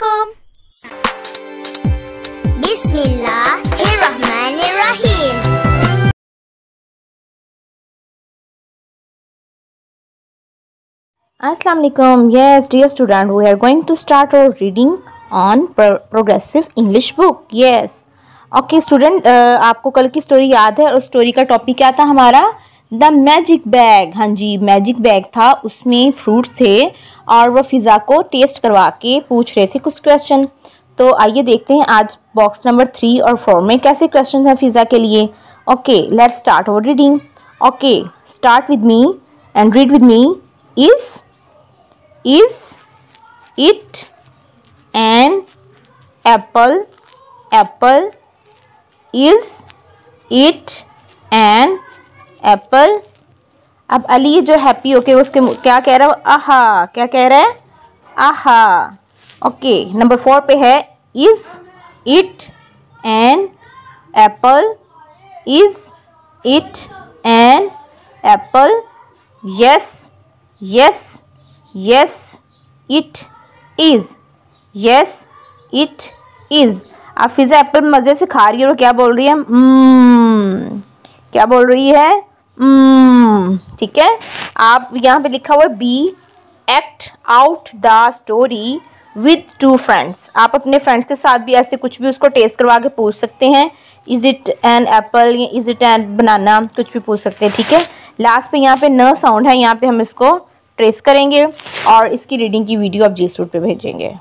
Assalamualaikum. Bismillahirrahmanirrahim. Assalamualaikum. Yes, dear student, we are going to start our reading on pro progressive English book. Yes. Okay student आपको कल की story याद है और story का topic क्या था हमारा द मैजिक बैग हाँ जी मैजिक बैग था उसमें फ्रूट्स थे और वो फिज़ा को टेस्ट करवा के पूछ रहे थे कुछ क्वेश्चन तो आइए देखते हैं आज बॉक्स नंबर थ्री और फोर में कैसे क्वेश्चन हैं फिज़ा के लिए. Okay let start our reading okay start with me and read with me is is it an apple apple is it an apple अब अली जो हैप्पी होके उसके क्या कह रहा है? आहा क्या कह रहा है? आहा। ओके नंबर फोर पे है is it an apple is it an apple yes yes yes it is yes it is आप फिजा एप्पल मज़े से खा रही है और क्या बोल रही है? Mm, क्या बोल रही है? ठीक है? आप यहाँ पे लिखा हुआ है b act out the story with two friends आप अपने फ्रेंड्स के साथ भी ऐसे कुछ भी उसको टेस्ट करवा के पूछ सकते हैं। Is it an apple is it an banana कुछ भी पूछ सकते हैं, ठीक है? लास्ट पे यहाँ पे न साउंड है, यहाँ पे हम इसको ट्रेस करेंगे और इसकी रीडिंग की वीडियो आप जी सूट पर भेजेंगे।